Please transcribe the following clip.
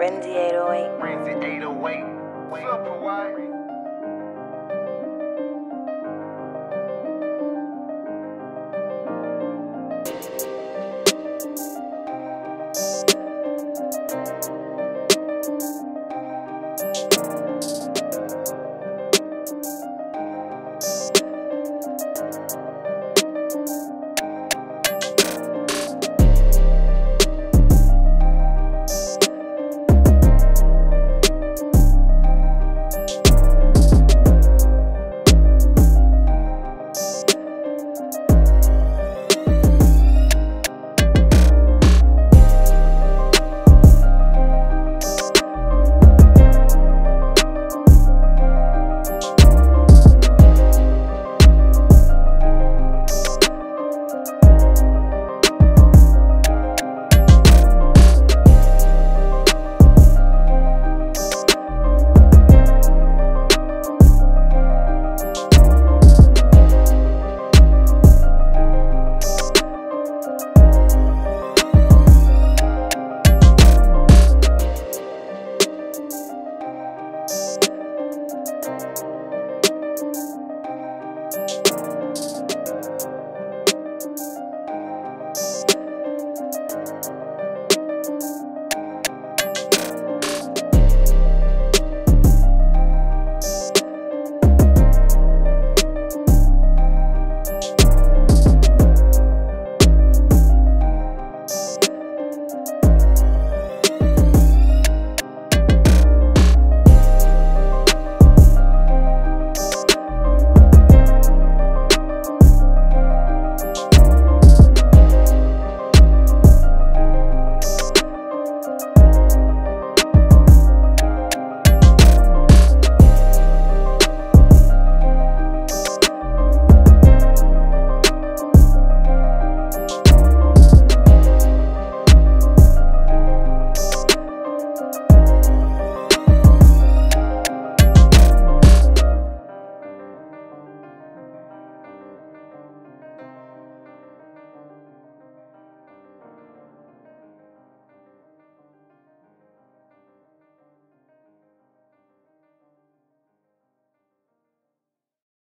Renzi 808. Renzi 808. What's up, Hawaii? Thank